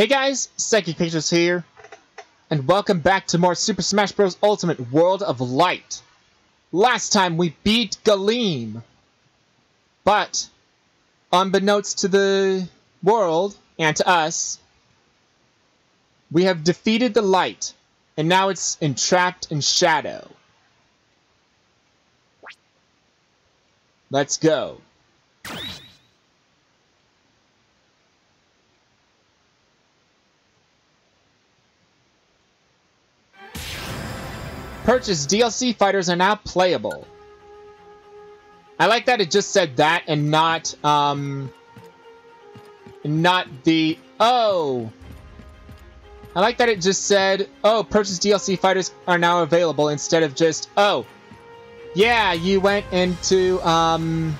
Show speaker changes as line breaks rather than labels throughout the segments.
Hey guys, Psychic Pictures here, and welcome back to more Super Smash Bros. Ultimate World of Light. Last time we beat Galeem, but unbeknownst to the world and to us, we have defeated the light, and now it's entrapped in shadow. Let's go. Purchase DLC fighters are now playable. I like that it just said that and not, um, not the, oh. I like that it just said, oh, purchase DLC fighters are now available instead of just, oh, yeah, you went into, um,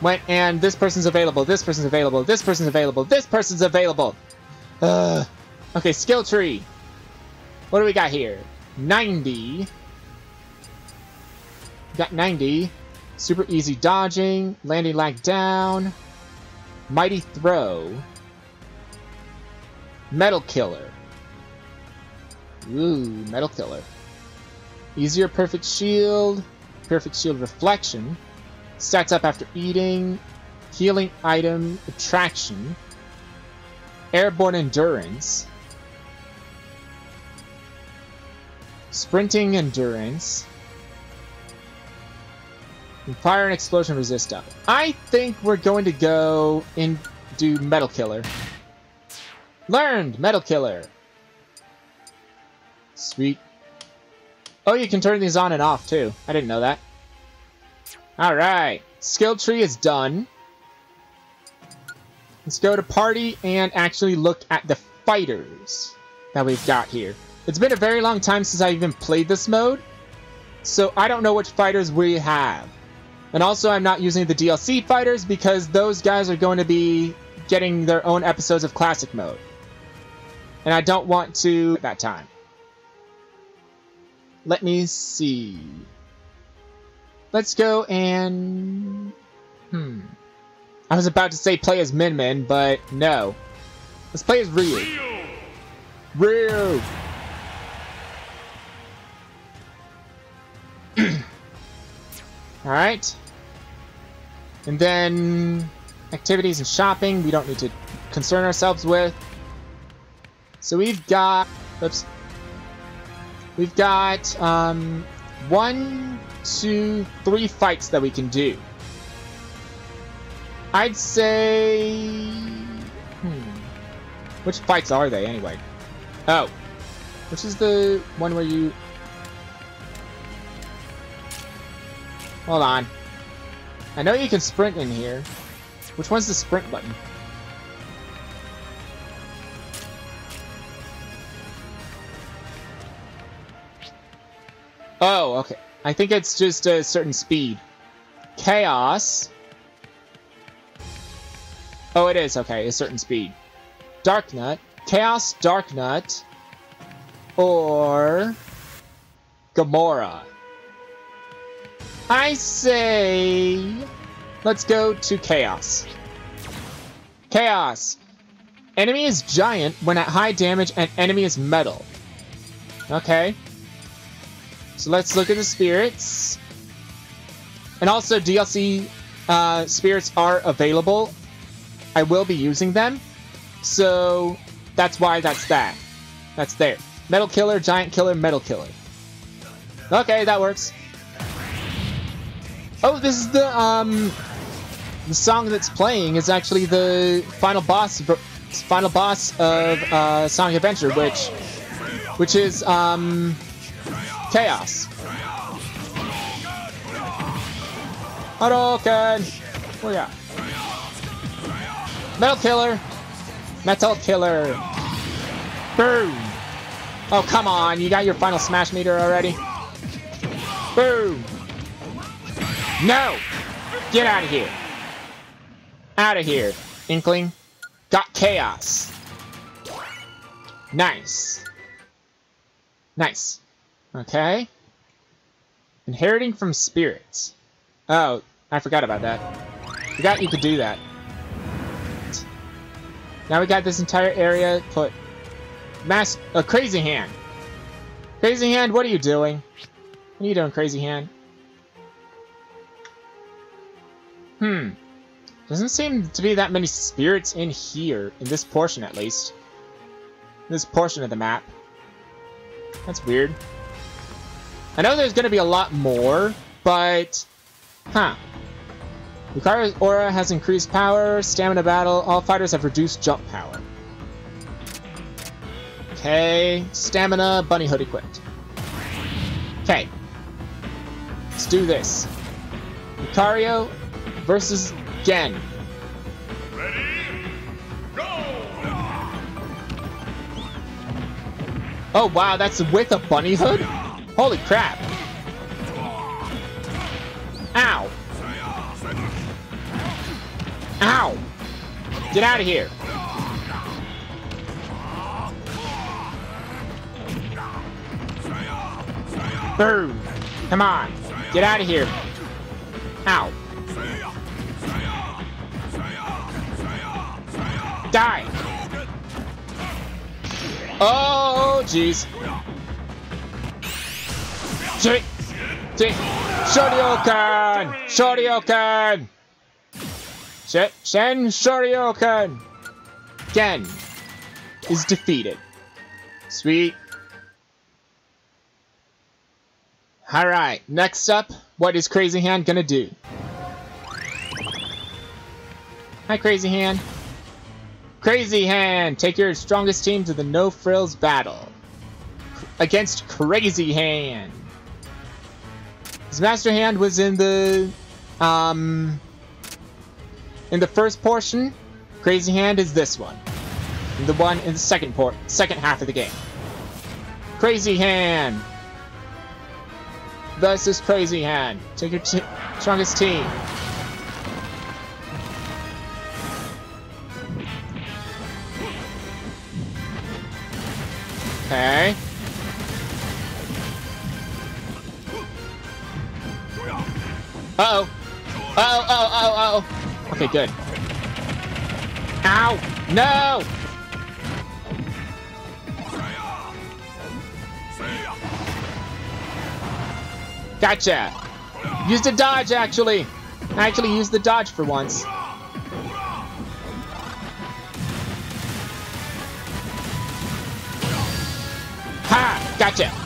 went and this person's available, this person's available, this person's available, this person's available. Uh, okay, skill tree. What do we got here? 90. Got 90. Super easy dodging, landing lag down, mighty throw, metal killer. Ooh, metal killer. Easier perfect shield, perfect shield reflection, stats up after eating, healing item attraction, airborne endurance, sprinting endurance, and fire and explosion resist up. I think we're going to go and do Metal Killer. Learned! Metal Killer! Sweet. Oh, you can turn these on and off, too. I didn't know that. Alright. Skill tree is done. Let's go to party and actually look at the fighters that we've got here. It's been a very long time since I even played this mode, so I don't know which fighters we have. And also, I'm not using the DLC fighters because those guys are going to be getting their own episodes of Classic Mode. And I don't want to at that time. Let me see. Let's go and... Hmm. I was about to say play as Min Min, but no. Let's play as Ryu. Ryu! Alright. And then activities and shopping we don't need to concern ourselves with. So we've got oops. We've got um one, two, three fights that we can do. I'd say hmm. Which fights are they anyway? Oh. Which is the one where you Hold on. I know you can sprint in here. Which one's the sprint button? Oh, okay. I think it's just a certain speed. Chaos. Oh, it is. Okay, a certain speed. Darknut. Chaos Darknut. Or... Gamora. I say... Let's go to Chaos. Chaos. Enemy is giant when at high damage and enemy is metal. Okay. So let's look at the spirits. And also DLC uh, spirits are available. I will be using them. So that's why that's that. That's there. Metal Killer, Giant Killer, Metal Killer. Okay, that works. Oh, this is the um the song that's playing is actually the final boss final boss of uh, Sonic Adventure, which which is um Chaos. Hadouken! Oh yeah. Metal Killer! Metal Killer! Boom! Oh, come on, you got your final smash meter already? Boom! No! Get out of here. Out of here, Inkling. Got chaos. Nice. Nice. Okay. Inheriting from spirits. Oh, I forgot about that. Forgot you could do that. Now we got this entire area put... Mass... A Crazy Hand. Crazy Hand, what are you doing? What are you doing, Crazy Hand? Hmm. Doesn't seem to be that many spirits in here, in this portion at least. This portion of the map. That's weird. I know there's gonna be a lot more, but... Huh. Lucario's aura has increased power, stamina battle, all fighters have reduced jump power. Okay, stamina, bunny hood equipped. Okay. Let's do this. Lucario versus Gen.
Ready? Go!
Oh wow, that's with a bunny hood? Holy crap. Ow. Ow! Get out of here! Boom! Come on! Get out of here! Jeez! Shit! Shit! Shoryuken! Shoryuken! Sh Shin Shoryuken! Gen is defeated. Sweet. Alright, next up, what is Crazy Hand gonna do? Hi, Crazy Hand. Crazy Hand! Take your strongest team to the No Frills battle. Against Crazy Hand. His Master Hand was in the... Um... In the first portion, Crazy Hand is this one. The one in the second port, second half of the game. Crazy Hand! Is Crazy Hand. Take your strongest team. Okay. Uh-oh. Uh-oh, uh-oh, uh-oh, uh-oh. Okay, good. Ow! No! Gotcha! Use the dodge, actually! I actually used the dodge for once. Ha! Gotcha!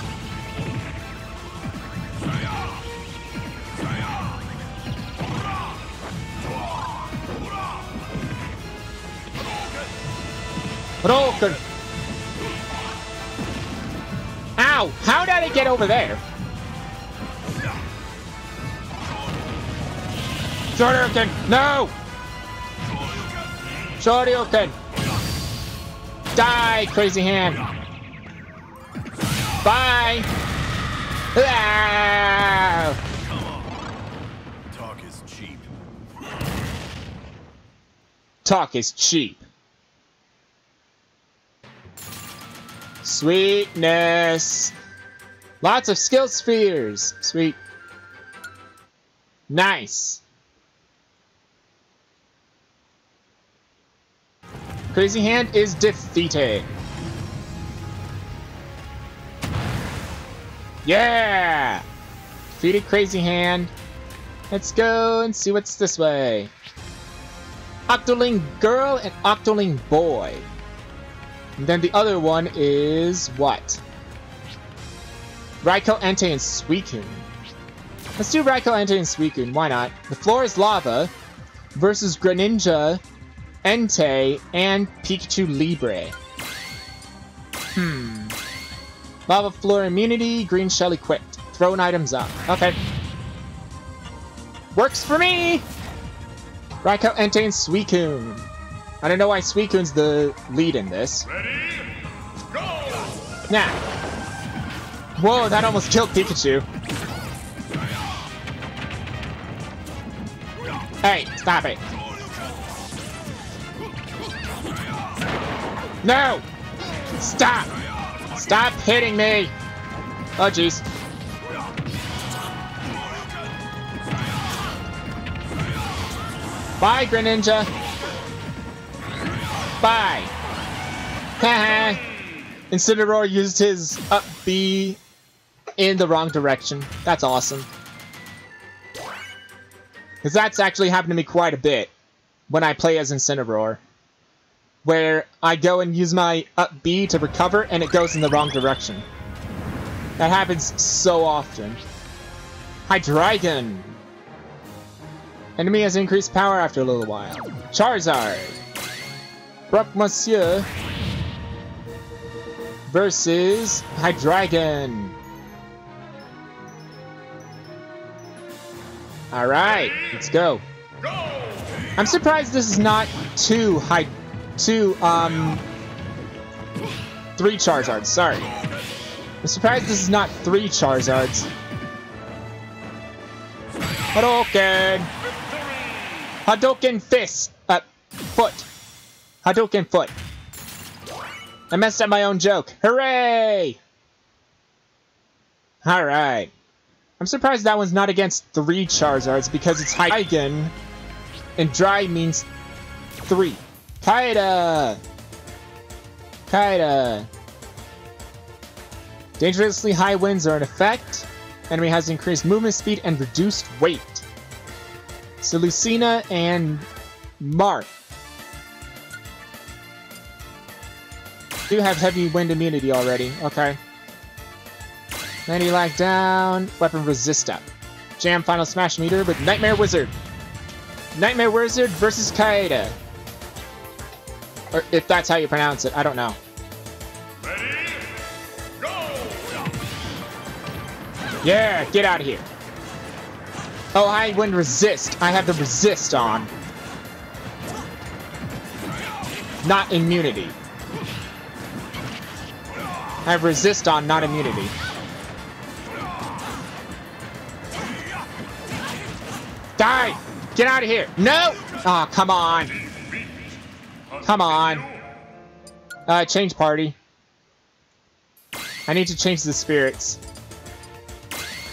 Broken! Ow! How did I get over there? Shoryuken! No! Shoryuken! Die, crazy hand! Bye! Ah!
Talk is cheap.
Talk is cheap. Sweetness! Lots of skill spheres! Sweet. Nice! Crazy Hand is defeated. Yeah! Defeated Crazy Hand. Let's go and see what's this way. Octoling Girl and Octoling Boy. And then the other one is what? Raikou, Entei, and Suicune. Let's do Raikou, Entei, and Suicune. Why not? The floor is lava versus Greninja, Entei, and Pikachu Libre. Hmm. Lava floor immunity, green shell equipped. Thrown items up. Okay. Works for me! Raikou, Entei, and Suicune. I don't know why Suicune's the lead in this.
Ready? Go!
Nah. Whoa, that almost killed Pikachu. Hey, stop it. No! Stop! Stop hitting me! Oh, jeez. Bye, Greninja! Bye. Haha. Incineroar used his up B in the wrong direction. That's awesome. Because that's actually happened to me quite a bit when I play as Incineroar. Where I go and use my up B to recover and it goes in the wrong direction. That happens so often. Hydreigon! Enemy has increased power after a little while. Charizard! Brock Monsieur versus Hydreigon. Alright, let's go.
Go!
I'm surprised this is not two high, two, um, three Charizards, sorry. I'm surprised this is not three Charizards. Hadouken! Hadouken fist! Hadouken foot. I messed up my own joke. Hooray! Alright. I'm surprised that one's not against three Charizards because it's Hydreigon and dry means three. Caeda! Caeda! Dangerously high winds are in effect. Enemy has increased movement speed and reduced weight. So Lucina and Marth do have heavy wind immunity already. Okay. Nanny down. Weapon resist up. Jam final smash meter with Nightmare Wizard. Nightmare Wizard versus Caeda. Or if that's how you pronounce it, I don't know.
Ready? Go!
Yeah, get out of here. Oh, I win resist. I have the resist on. Not immunity. I have resist on, not immunity. Die! Get out of here! No! Oh, come on. Come on. Uh, change party. I need to change the spirits.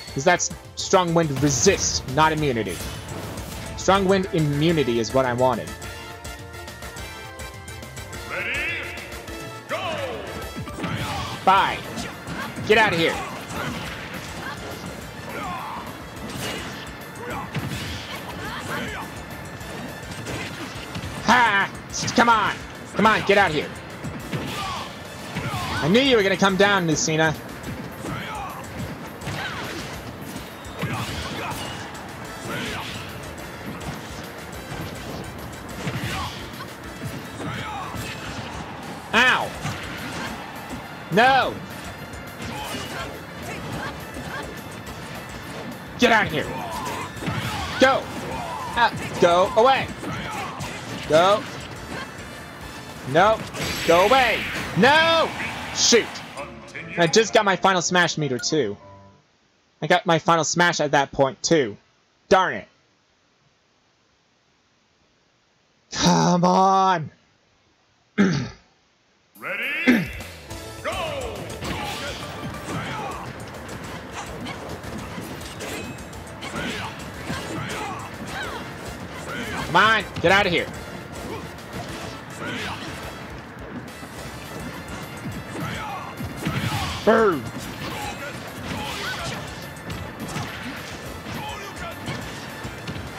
Because that's strong wind resist, not immunity. Strong wind immunity is what I wanted. Bye. Get out of here. Ha! Come on. Come on, get out of here. I knew you were going to come down, Lucina. No! Get out of here! Go! Uh, go away! Go! No! Go away! No! Shoot! I just got my final smash meter too. I got my final smash at that point too. Darn it. Come on!
Ready?
Come on! Get out of here! Boom!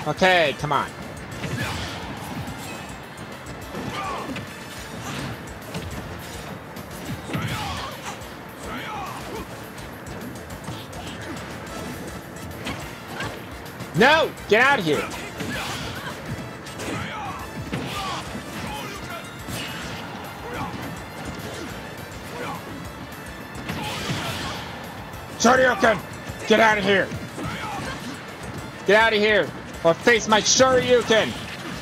Okay, come on. No! Get out of here! Shoryuken! Get out of here! Get out of here! Or face my Shoryuken!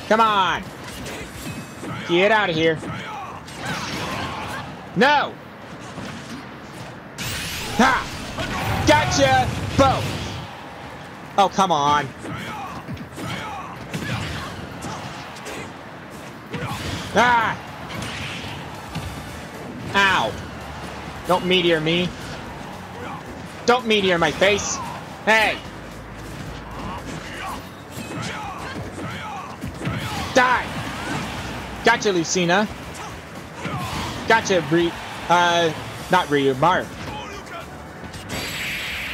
Come on! Get out of here! No! Ha! Gotcha! Both! Oh, come on. Ah! Ow! Don't meteor me. Don't meteor my face. Hey! Die! Gotcha, Lucina. Gotcha, Ryu. Uh, not Ryu, Marth.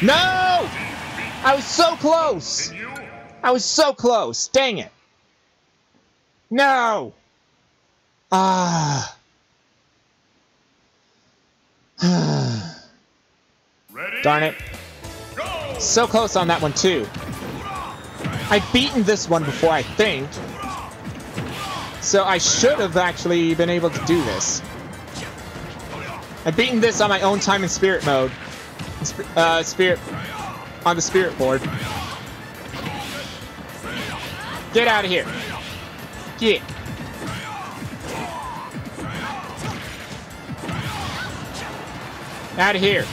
No! I was so close! I was so close. Dang it. No! Ah. Darn it. So close on that one, too. I've beaten this one before, I think. So I should have actually been able to do this. I've beaten this on my own time in spirit mode. Uh, spirit... On the spirit board. Get out of here. Get. Out of here.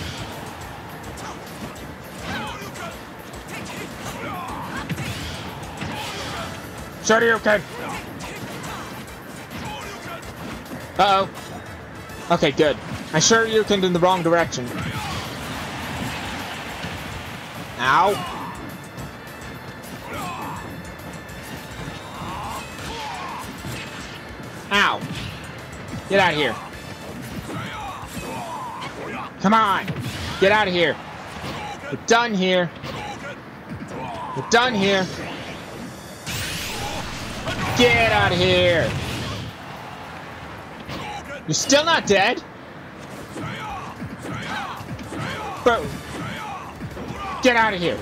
Shoryuken! Uh-oh. Okay, good. I Shoryukened in the wrong direction. Ow. Ow. Get out of here. Come on. Get out of here. We're done here. We're done here. Get out of here. You're still not dead? Bro. Get out of here.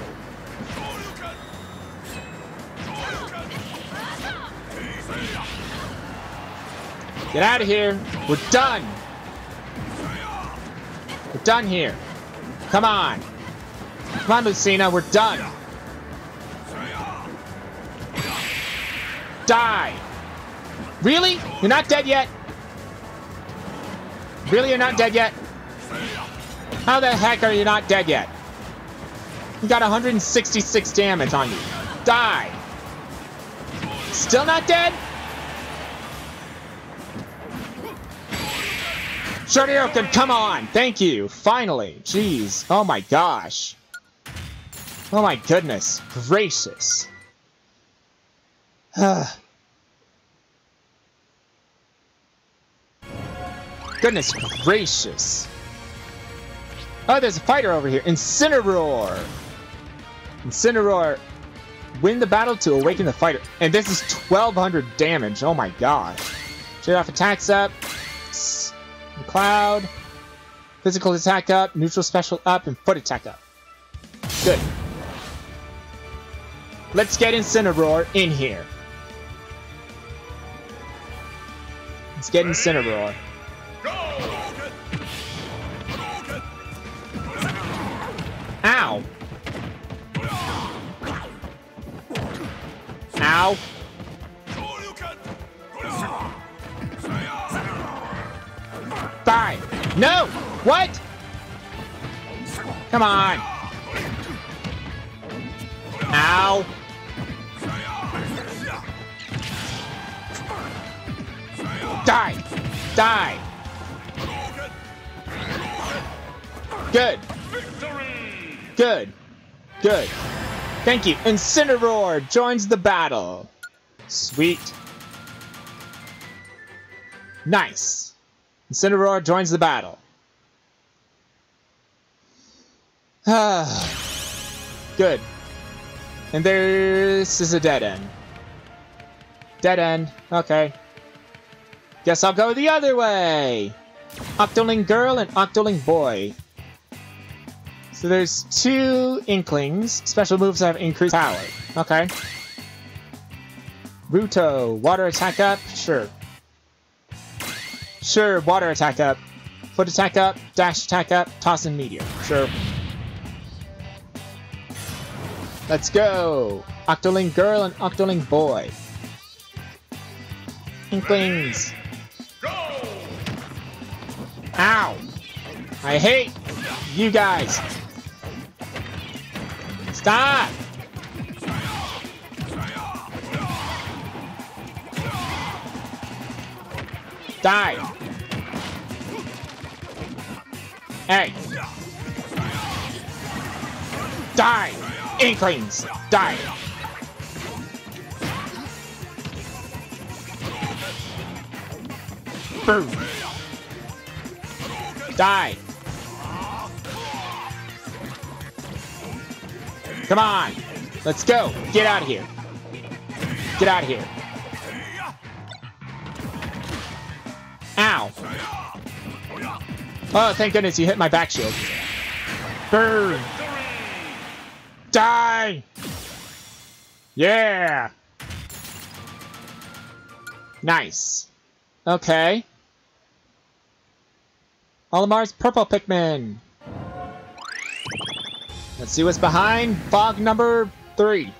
Get out of here. We're done. We're done here. Come on. Come on, Lucina. We're done. Die. Really? You're not dead yet? Really, you're not dead yet? How the heck are you not dead yet? You got 166 damage on you. Die. Still not dead? Shoryuken, come on! Thank you! Finally! Jeez. Oh my gosh. Oh my goodness. Gracious. Ah. goodness gracious. Oh, there's a fighter over here. Incineroar! Incineroar. Win the battle to awaken the fighter. And this is 1200 damage. Oh my gosh. Trade off attacks up. Cloud. Physical attack up. Neutral special up. And foot attack up. Good. Let's get Incineroar in here. Let's get Incineroar. Ow! Ow! Die! No! What? Come on! Ow! Die! Good! Good. Good. Thank you. Incineroar joins the battle. Sweet. Nice. Incineroar joins the battle. Ah. Good. And this is a dead end. Dead end. Okay. Guess I'll go the other way. Octoling girl and Octoling boy. So there's two Inklings. Special moves have increased power. Okay. Ruto, water attack up? Sure. Sure, water attack up. Foot attack up, dash attack up, toss and meteor. Sure. Let's go! Octoling girl and Octoling boy. Inklings. Ow! I hate you guys. Stop! Die! Hey! Die! Inklings! Die! Boom! Die. Come on. Let's go. Get out of here. Get out of here. Ow. Oh, thank goodness you hit my back shield. Burn. Die. Yeah. Nice. Okay. Olimar's purple Pikmin. Let's see what's behind fog number three.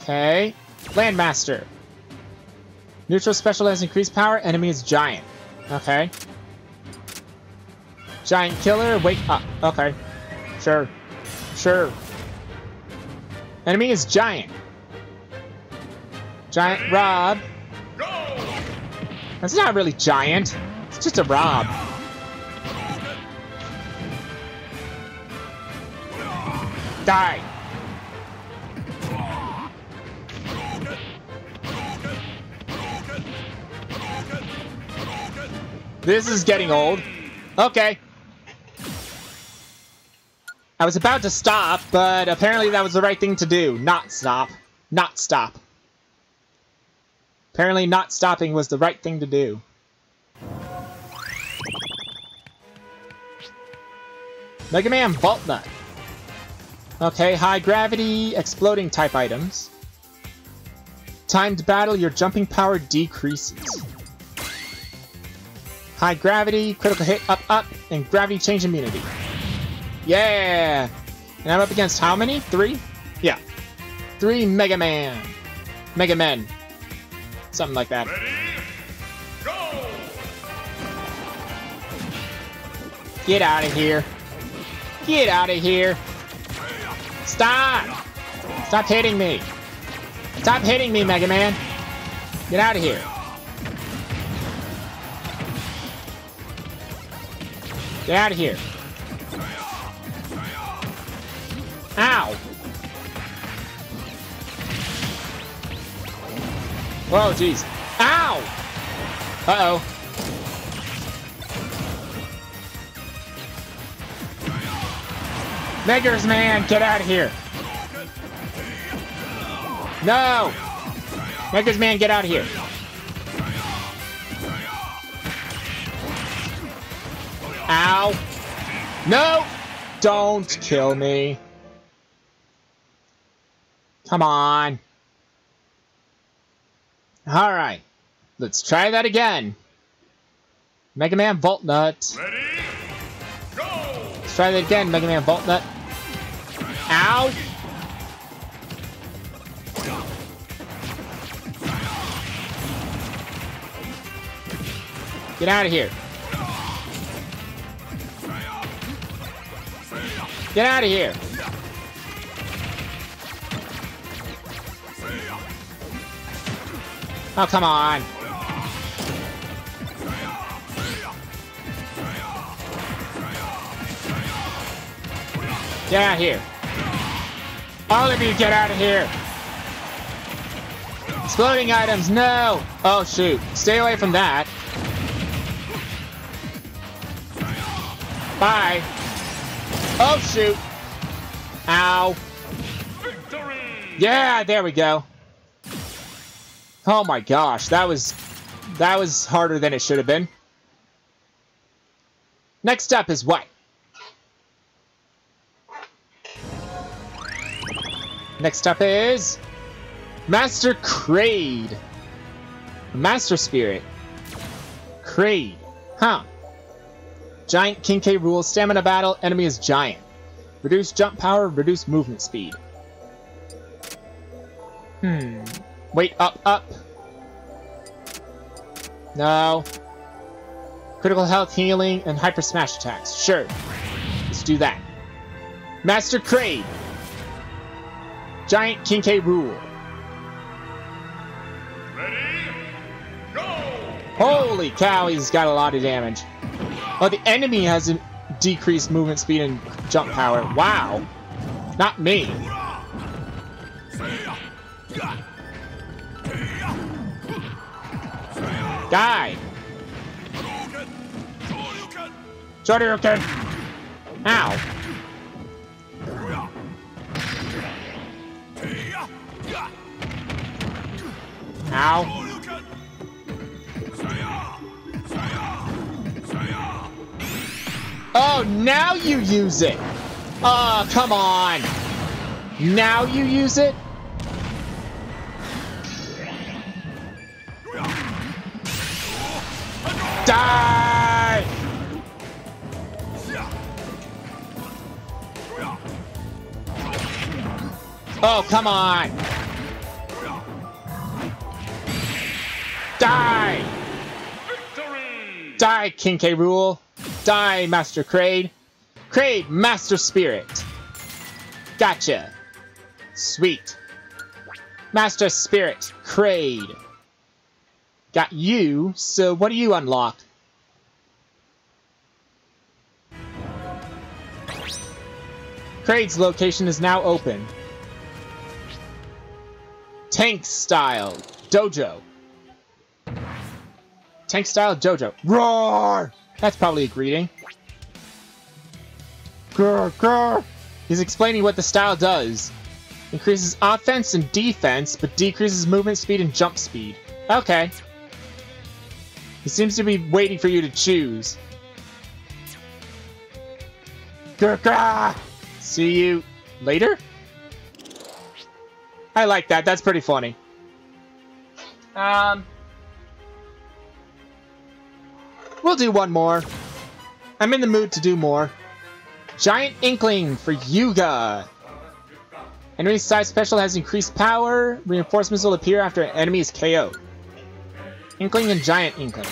Okay. Landmaster. Neutral special has increased power, enemy is giant. Okay. Giant killer, wake up. Okay. Sure. Sure. Enemy is giant. Giant Rob. That's not really giant. It's just a Rob. Die. This is getting old. Okay. I was about to stop, but apparently that was the right thing to do. Not stop. Not stop. Apparently not stopping was the right thing to do. Mega Man Volnutt. Okay, high gravity, exploding type items. Timed battle, your jumping power decreases. High gravity, critical hit up up, and gravity change immunity. Yeah! And I'm up against how many? Three? Yeah. Three Mega Man. Mega Men. Something like that.
Ready? Go!
Get out of here. Get out of here. Stop! Stop hitting me. Stop hitting me, Mega Man. Get out of here. Get out of here. Ow! Whoa, jeez. Ow! Uh-oh. Meggers man, get out of here. No! Meggers man, get out of here. Ow. No! Don't kill me. Come on. Alright. Let's try that again. Mega Man Volnutt.
Ready? Go!
Let's try that again, Mega Man Volnutt. Ow! Get out of here. Get out of here. Oh, come on. Get out of here. All of you get out of here. Exploding items, no! Oh, shoot. Stay away from that. Bye. Oh, shoot. Ow.
Victory!
Yeah, there we go. Oh my gosh, that was that was harder than it should have been. Next up is what? Next up is Master Kraid. Master Spirit. Kraid. Huh. Giant King K. Rools, stamina battle, enemy is giant. Reduce jump power, reduce movement speed. Hmm. Wait, up, up. No. Critical health healing and hyper smash attacks. Sure. Let's do that. Master Kraid. Giant King K.
Rool.
Holy cow, he's got a lot of damage. Oh, the enemy has a decreased movement speed and jump power. Wow. Not me. Die. Shoryuken! Ow! Ow. Oh, now you use it! Oh, come on! Now you use it? Oh, come on! Die!
Victory!
Die, King K. Rool! Die, Master Kraid! Kraid, Master Spirit! Gotcha! Sweet. Master Spirit, Kraid. Got you, so what do you unlock? Kraid's location is now open. Tank Style Dojo. Tank Style Dojo. Roar! That's probably a greeting. Grr, grr. He's explaining what the style does. Increases offense and defense, but decreases movement speed and jump speed. Okay. He seems to be waiting for you to choose. Grr, grr. See you later? I like that. That's pretty funny. Um... We'll do one more. I'm in the mood to do more. Giant Inkling for Yuga. Enemy size special has increased power. Reinforcements will appear after an enemy is KO'd. Inkling and Giant Inkling.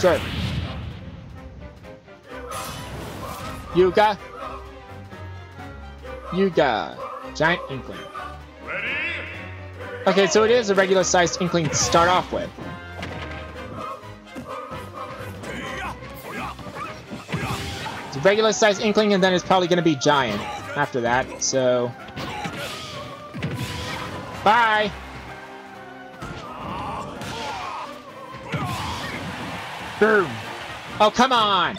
Sure. Yuga. Yuga. Giant Inkling.
Ready?
Okay, so it is a regular sized Inkling to start off with. It's a regular sized Inkling, and then it's probably going to be Giant after that, so. Bye! Boom! Oh, come on!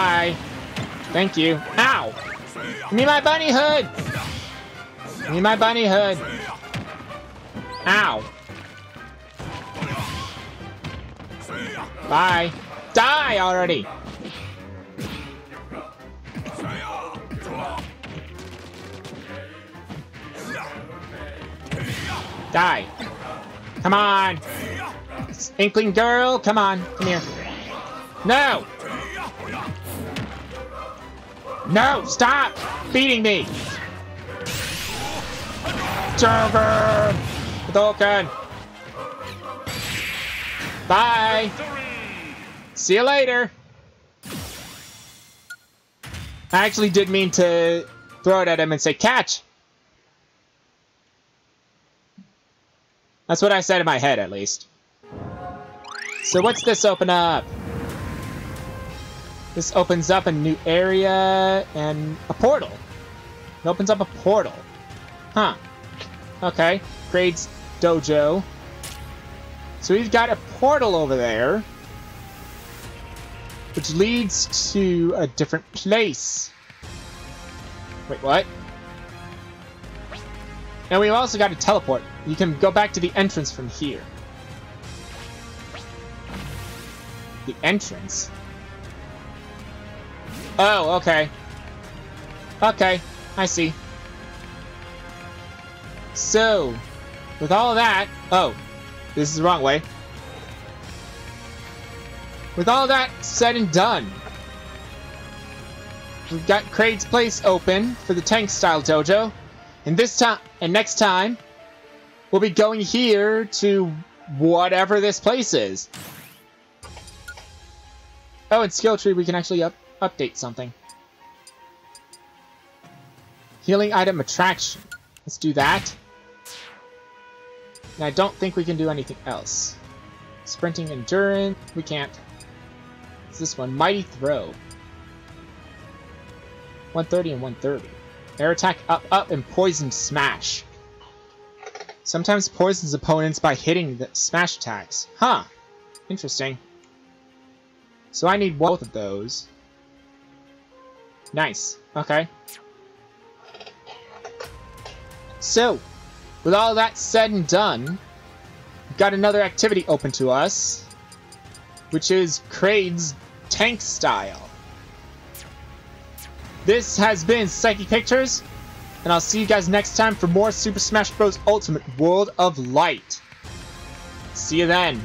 Bye! Thank you. Ow! Give me my bunny hood! Give me my bunny hood! Ow! Bye! Die already! Die! Come on! Inkling girl, come on, come here. No! No, stop beating me! Server! Hadouken! Bye! See you later! I actually did mean to throw it at him and say, catch! That's what I said in my head, at least. So what's this open up? This opens up a new area and a portal. It opens up a portal. Huh. Okay. Grades dojo. So we've got a portal over there. Which leads to a different place. Wait, what? And we've also got a teleport. You can go back to the entrance from here. The entrance? Oh, okay. Okay, I see. So, with all that... Oh, this is the wrong way. With all that said and done, we've got Kraid's place open for the tank style dojo, and this time and next time we'll be going here to whatever this place is. Oh, in skill tree we can actually up update something. Healing item attraction. Let's do that. And I don't think we can do anything else. Sprinting endurance. We can't. It's this one. Mighty throw. 130 and 130. Air attack up, up, and poison smash. Sometimes poisons opponents by hitting the smash attacks. Huh. Interesting. So I need both of those. Nice. Okay. So, with all that said and done, we've got another activity open to us, which is Kraid's Tank Style. This has been Psychic Pictures, and I'll see you guys next time for more Super Smash Bros. Ultimate World of Light. See you then.